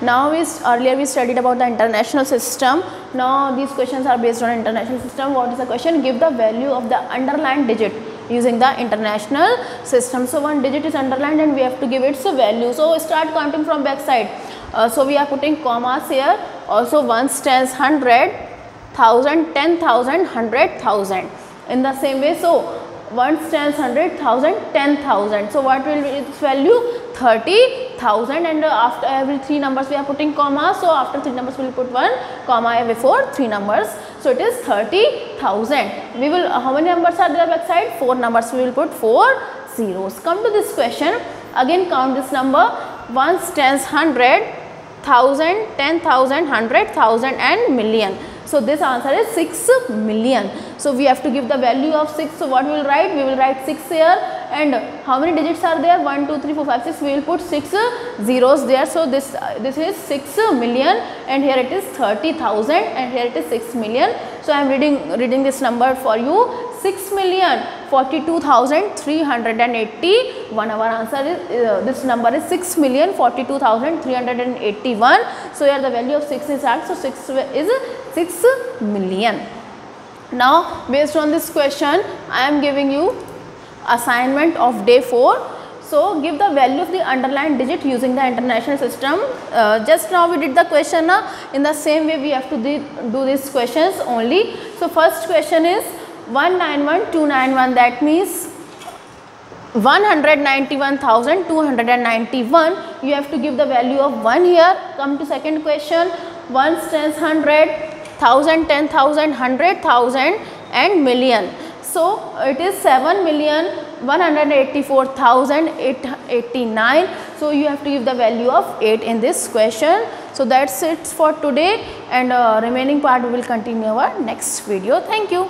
Now we earlier we studied about the international system. Now these questions are based on international system. What is the question? Give the value of the underlined digit using the international system. So one digit is underlined and we have to give its value. So start counting from back side. Uh, so we are putting commas here. Also ones, tens, hundred, thousand, ten thousand, hundred thousand. In the same way, so ones, tens, hundred, thousand, ten thousand. So what will be its value? 30,000 and uh, after every three numbers we are putting comma. So after three numbers we will put one comma before three numbers. So it is 30,000. We will, uh, how many numbers are there back side? Four numbers we will put four zeros. Come to this question. Again count this number. Ones, tens, hundred, thousand, ten thousand, hundred thousand and million. So this answer is 6 million. So we have to give the value of 6. So what we will write? We will write 6 here and how many digits are there? 1, 2, 3, 4, 5, 6. We will put 6 zeros there. So this, uh, this is 6 million and here it is 30,000 and here it is 6 million. So I am reading, reading this number for you. 6 million 42,381 our answer is uh, this number is 6 million 42,381 so here the value of 6 is asked so 6 is 6 million. Now based on this question I am giving you assignment of day 4 so give the value of the underlined digit using the international system. Uh, just now we did the question uh, in the same way we have to do these questions only. So first question is 191291 that means 191,291 you have to give the value of 1 here come to second question. Ones tens hundred thousand ten thousand hundred thousand and million. So it is 7 million 184,889 so you have to give the value of 8 in this question. So that's it for today. And uh, remaining part we will continue our next video. Thank you